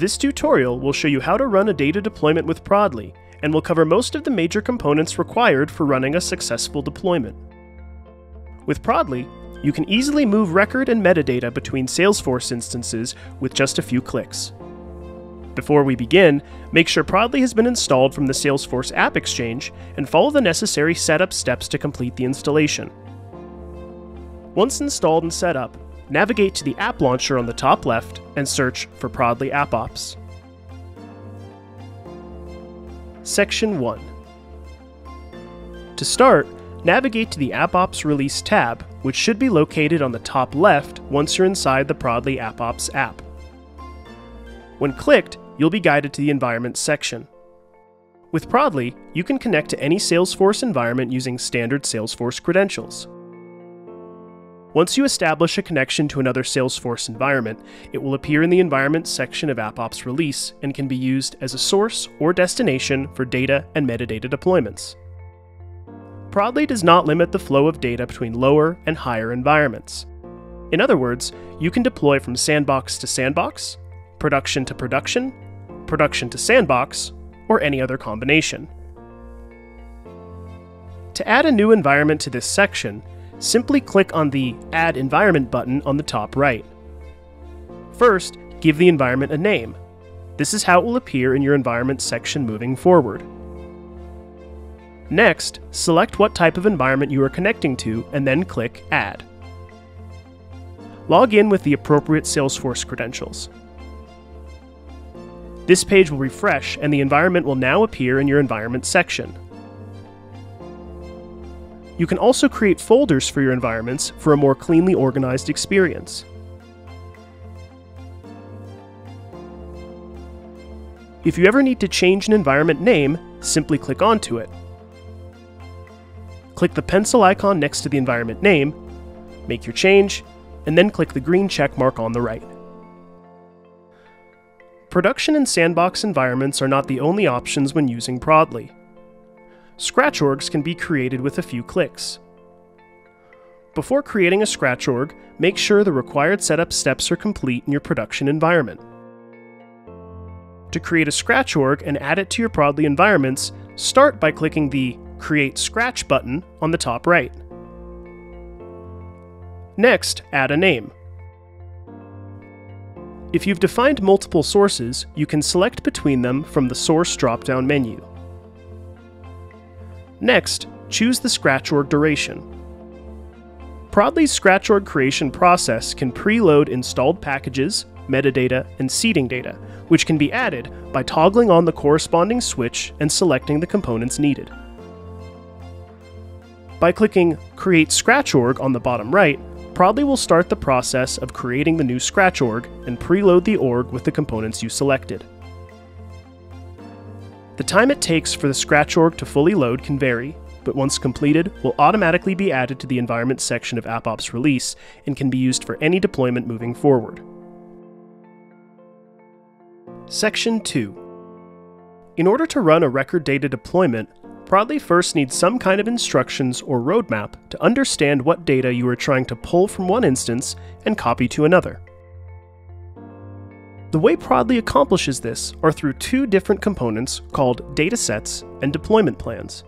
This tutorial will show you how to run a data deployment with Prodly, and will cover most of the major components required for running a successful deployment. With Prodly, you can easily move record and metadata between Salesforce instances with just a few clicks. Before we begin, make sure Prodly has been installed from the Salesforce App Exchange and follow the necessary setup steps to complete the installation. Once installed and set up, navigate to the App Launcher on the top left and search for Prodly AppOps. Section 1 To start, navigate to the AppOps Release tab, which should be located on the top left once you're inside the Prodly AppOps app. When clicked, you'll be guided to the Environment section. With Prodly, you can connect to any Salesforce environment using standard Salesforce credentials. Once you establish a connection to another Salesforce environment, it will appear in the Environment section of AppOps Release and can be used as a source or destination for data and metadata deployments. Prodly does not limit the flow of data between lower and higher environments. In other words, you can deploy from sandbox to sandbox, production to production, production to sandbox, or any other combination. To add a new environment to this section, simply click on the Add Environment button on the top right. First, give the environment a name. This is how it will appear in your Environment section moving forward. Next, select what type of environment you are connecting to and then click Add. Log in with the appropriate Salesforce credentials. This page will refresh and the environment will now appear in your Environment section. You can also create folders for your environments for a more cleanly organized experience. If you ever need to change an environment name, simply click onto it. Click the pencil icon next to the environment name, make your change, and then click the green check mark on the right. Production and sandbox environments are not the only options when using Prodly. Scratch orgs can be created with a few clicks. Before creating a Scratch org, make sure the required setup steps are complete in your production environment. To create a Scratch org and add it to your Prodly environments, start by clicking the Create Scratch button on the top right. Next, add a name. If you've defined multiple sources, you can select between them from the Source drop-down menu. Next, choose the Scratch org duration. Prodly's Scratch org creation process can preload installed packages, metadata, and seeding data, which can be added by toggling on the corresponding switch and selecting the components needed. By clicking Create Scratch Org on the bottom right, Prodly will start the process of creating the new Scratch org and preload the org with the components you selected. The time it takes for the Scratch org to fully load can vary, but once completed, will automatically be added to the Environment section of AppOps Release and can be used for any deployment moving forward. Section 2 In order to run a record data deployment, Prodly first needs some kind of instructions or roadmap to understand what data you are trying to pull from one instance and copy to another. The way Prodly accomplishes this are through two different components called datasets and deployment plans.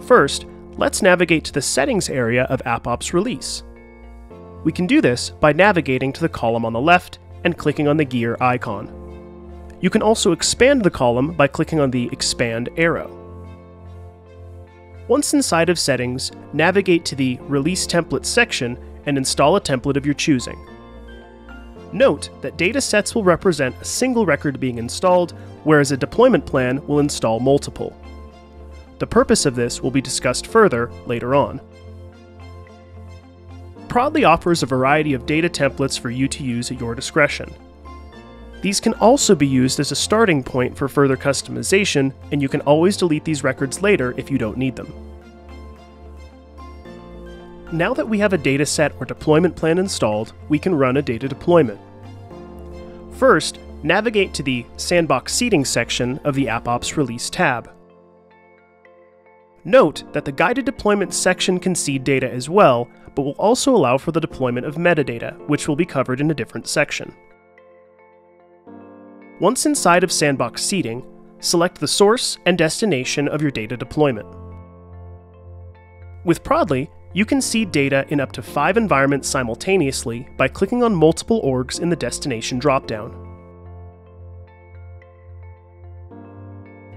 First, let's navigate to the Settings area of AppOps Release. We can do this by navigating to the column on the left and clicking on the gear icon. You can also expand the column by clicking on the Expand arrow. Once inside of Settings, navigate to the Release Templates section and install a template of your choosing. Note that data sets will represent a single record being installed, whereas a deployment plan will install multiple. The purpose of this will be discussed further later on. Prodly offers a variety of data templates for you to use at your discretion. These can also be used as a starting point for further customization, and you can always delete these records later if you don't need them. Now that we have a data set or deployment plan installed, we can run a data deployment. First, navigate to the Sandbox Seeding section of the AppOps Release tab. Note that the guided deployment section can seed data as well, but will also allow for the deployment of metadata, which will be covered in a different section. Once inside of Sandbox Seeding, select the source and destination of your data deployment. With Prodly, you can see data in up to five environments simultaneously by clicking on multiple orgs in the destination dropdown.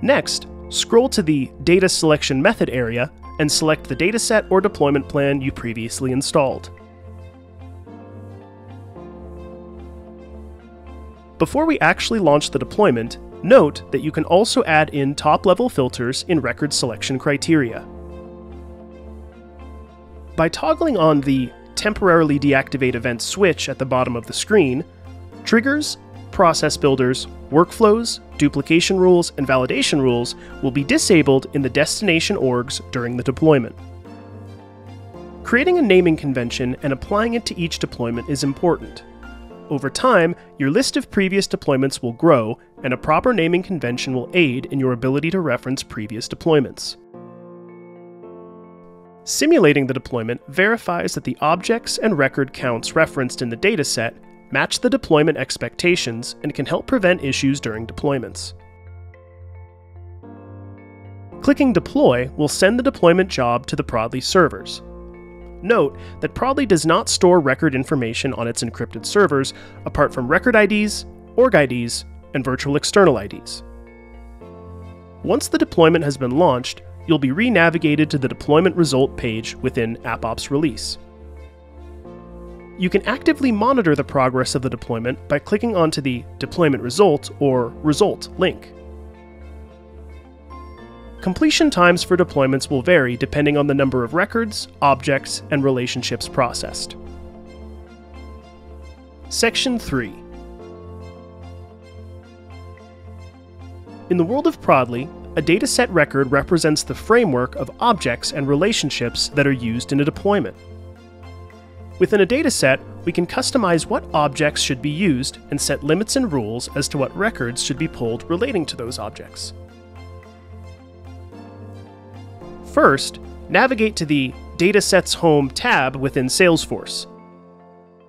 Next, scroll to the Data Selection Method area and select the dataset or deployment plan you previously installed. Before we actually launch the deployment, note that you can also add in top-level filters in record selection criteria. By toggling on the Temporarily Deactivate Event switch at the bottom of the screen, triggers, process builders, workflows, duplication rules, and validation rules will be disabled in the destination orgs during the deployment. Creating a naming convention and applying it to each deployment is important. Over time, your list of previous deployments will grow, and a proper naming convention will aid in your ability to reference previous deployments. Simulating the deployment verifies that the objects and record counts referenced in the dataset match the deployment expectations and can help prevent issues during deployments. Clicking Deploy will send the deployment job to the Prodly servers. Note that Prodly does not store record information on its encrypted servers apart from record IDs, org IDs, and virtual external IDs. Once the deployment has been launched, you'll be re-navigated to the deployment result page within AppOps Release. You can actively monitor the progress of the deployment by clicking onto the Deployment Result or Result link. Completion times for deployments will vary depending on the number of records, objects, and relationships processed. Section 3 In the world of Prodly, a dataset record represents the framework of objects and relationships that are used in a deployment. Within a dataset, we can customize what objects should be used and set limits and rules as to what records should be pulled relating to those objects. First, navigate to the Datasets Home tab within Salesforce.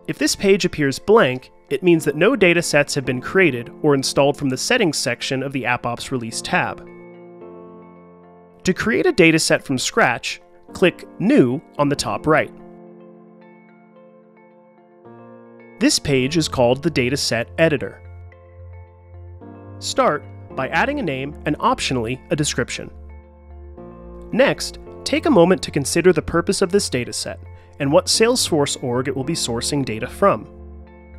If this page appears blank, it means that no datasets have been created or installed from the Settings section of the AppOps Release tab. To create a dataset from scratch, click New on the top right. This page is called the Dataset Editor. Start by adding a name and optionally a description. Next, take a moment to consider the purpose of this dataset and what Salesforce org it will be sourcing data from.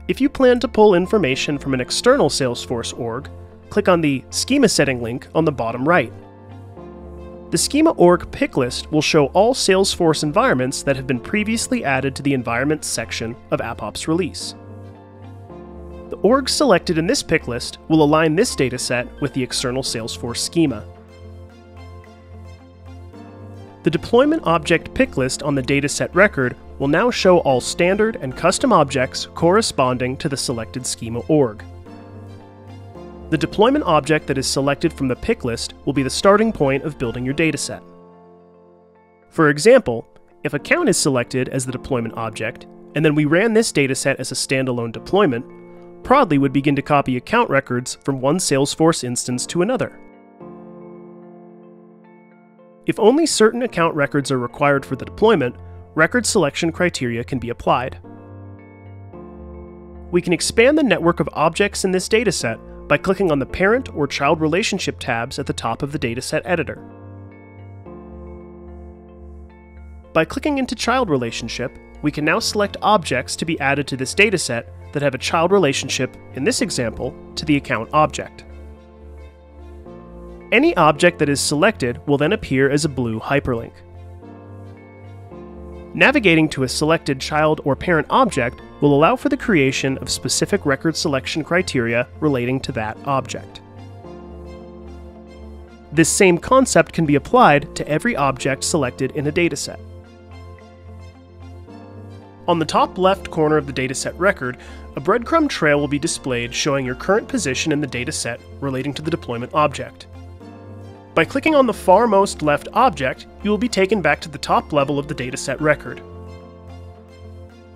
If you plan to pull information from an external Salesforce org, click on the Schema Setting link on the bottom right. The Schema org pick list will show all Salesforce environments that have been previously added to the Environments section of AppOps Release. The orgs selected in this pick list will align this dataset with the external Salesforce schema. The deployment object pick list on the dataset record will now show all standard and custom objects corresponding to the selected schema org. The deployment object that is selected from the pick list will be the starting point of building your dataset. For example, if account is selected as the deployment object, and then we ran this dataset as a standalone deployment, Prodly would begin to copy account records from one Salesforce instance to another. If only certain account records are required for the deployment, record selection criteria can be applied. We can expand the network of objects in this dataset by clicking on the Parent or Child Relationship tabs at the top of the dataset editor. By clicking into Child Relationship, we can now select objects to be added to this dataset that have a child relationship, in this example, to the account object. Any object that is selected will then appear as a blue hyperlink. Navigating to a selected child or parent object will allow for the creation of specific record selection criteria relating to that object. This same concept can be applied to every object selected in a dataset. On the top left corner of the dataset record, a breadcrumb trail will be displayed showing your current position in the dataset relating to the deployment object. By clicking on the farmost left object, you will be taken back to the top level of the dataset record.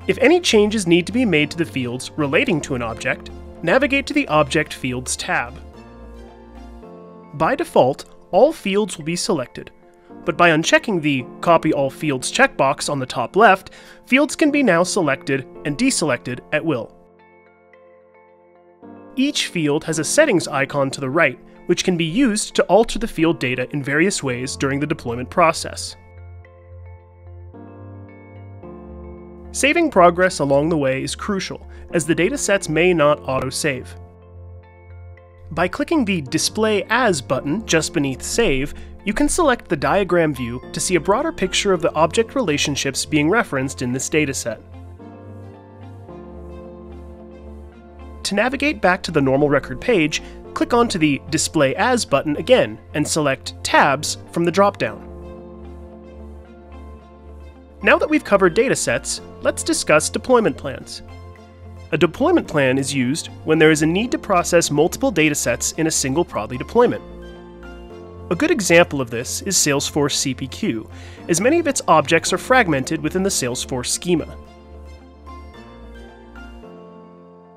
If any changes need to be made to the fields relating to an object, navigate to the Object Fields tab. By default, all fields will be selected, but by unchecking the Copy All Fields checkbox on the top left, fields can be now selected and deselected at will. Each field has a settings icon to the right, which can be used to alter the field data in various ways during the deployment process. Saving progress along the way is crucial, as the datasets may not auto-save. By clicking the Display As button just beneath Save, you can select the diagram view to see a broader picture of the object relationships being referenced in this dataset. To navigate back to the normal record page, click onto the Display As button again and select Tabs from the dropdown. Now that we've covered datasets, let's discuss deployment plans. A deployment plan is used when there is a need to process multiple datasets in a single Prodly deployment. A good example of this is Salesforce CPQ, as many of its objects are fragmented within the Salesforce schema.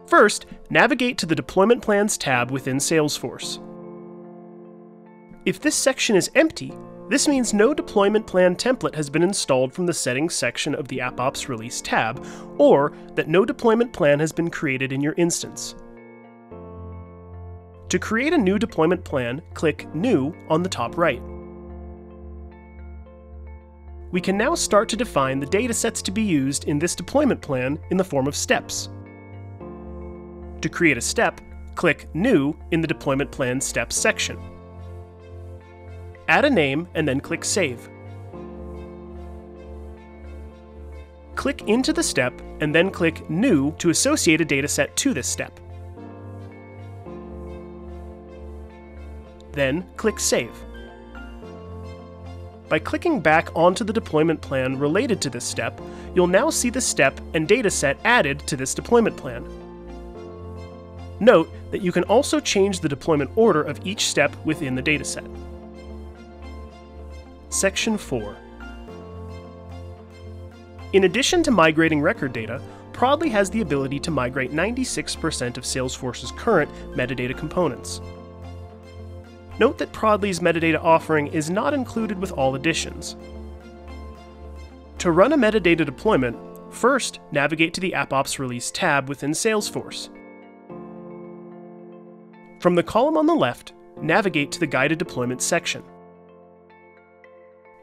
First, navigate to the Deployment Plans tab within Salesforce. If this section is empty, this means no deployment plan template has been installed from the Settings section of the AppOps Release tab, or that no deployment plan has been created in your instance. To create a new deployment plan, click New on the top right. We can now start to define the datasets to be used in this deployment plan in the form of steps. To create a step, click New in the Deployment Plan Steps section add a name, and then click Save. Click into the step, and then click New to associate a dataset to this step. Then click Save. By clicking back onto the deployment plan related to this step, you'll now see the step and dataset added to this deployment plan. Note that you can also change the deployment order of each step within the dataset. Section 4 In addition to migrating record data, Prodly has the ability to migrate 96% of Salesforce's current metadata components. Note that Prodly's metadata offering is not included with all additions. To run a metadata deployment, first navigate to the AppOps Release tab within Salesforce. From the column on the left, navigate to the Guided Deployment section.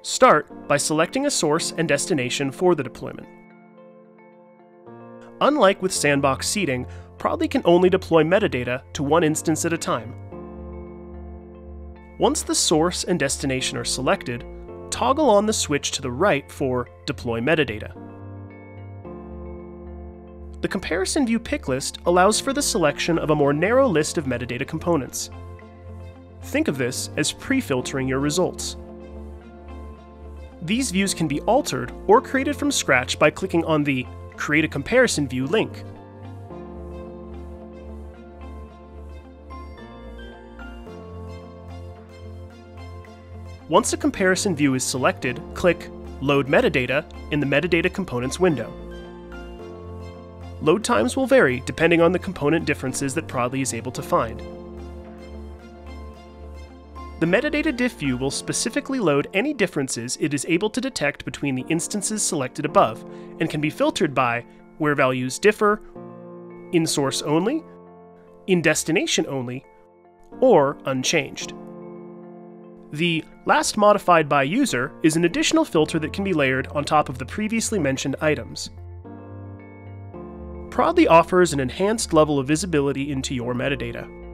Start by selecting a source and destination for the deployment. Unlike with sandbox seeding, Prodly can only deploy metadata to one instance at a time. Once the source and destination are selected, toggle on the switch to the right for Deploy Metadata. The Comparison View pick list allows for the selection of a more narrow list of metadata components. Think of this as pre-filtering your results. These views can be altered or created from scratch by clicking on the Create a Comparison View link. Once a comparison view is selected, click Load Metadata in the Metadata Components window. Load times will vary depending on the component differences that Prodly is able to find. The metadata diff view will specifically load any differences it is able to detect between the instances selected above, and can be filtered by where values differ, in source only, in destination only, or unchanged. The last modified by user is an additional filter that can be layered on top of the previously mentioned items. Prodly offers an enhanced level of visibility into your metadata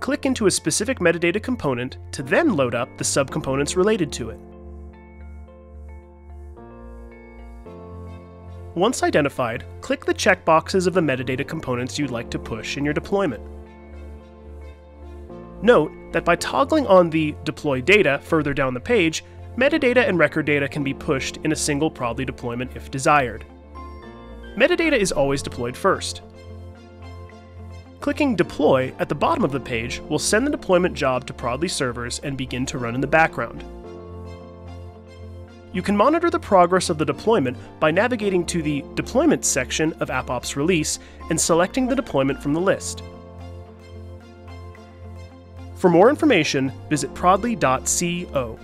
click into a specific metadata component to then load up the subcomponents related to it. Once identified, click the checkboxes of the metadata components you'd like to push in your deployment. Note that by toggling on the Deploy Data further down the page, metadata and record data can be pushed in a single Prodly deployment if desired. Metadata is always deployed first. Clicking Deploy at the bottom of the page will send the deployment job to Prodly servers and begin to run in the background. You can monitor the progress of the deployment by navigating to the Deployment section of AppOps Release and selecting the deployment from the list. For more information, visit prodly.co.